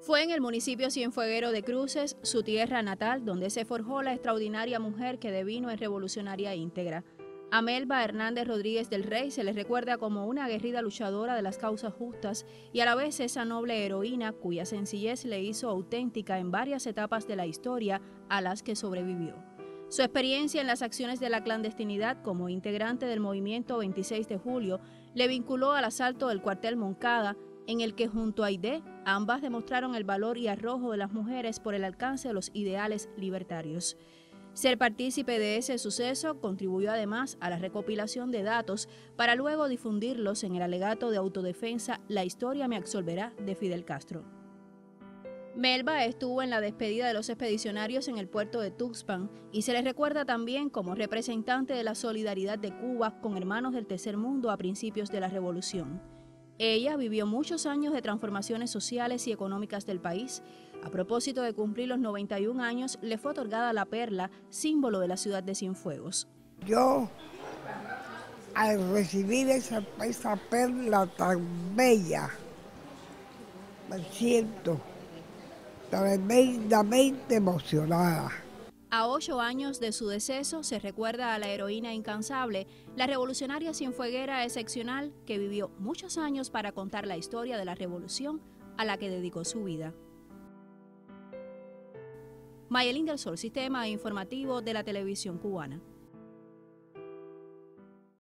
Fue en el municipio Cienfueguero de Cruces, su tierra natal, donde se forjó la extraordinaria mujer que devino en revolucionaria íntegra. A Melba Hernández Rodríguez del Rey se le recuerda como una aguerrida luchadora de las causas justas y a la vez esa noble heroína cuya sencillez le hizo auténtica en varias etapas de la historia a las que sobrevivió. Su experiencia en las acciones de la clandestinidad como integrante del movimiento 26 de julio le vinculó al asalto del cuartel Moncada en el que junto a Aide ambas demostraron el valor y arrojo de las mujeres por el alcance de los ideales libertarios. Ser partícipe de ese suceso contribuyó además a la recopilación de datos para luego difundirlos en el alegato de autodefensa La historia me absolverá de Fidel Castro. Melba estuvo en la despedida de los expedicionarios en el puerto de Tuxpan y se le recuerda también como representante de la solidaridad de Cuba con hermanos del tercer mundo a principios de la revolución. Ella vivió muchos años de transformaciones sociales y económicas del país. A propósito de cumplir los 91 años, le fue otorgada la perla, símbolo de la ciudad de Cienfuegos. Yo, al recibir esa, perla tan bella, me siento tremendamente emocionada. A ocho años de su deceso se recuerda a la heroína incansable, la revolucionaria cienfueguera excepcional que vivió muchos años para contar la historia de la revolución a la que dedicó su vida. Mayelín del Sol, Sistema Informativo de la Televisión Cubana.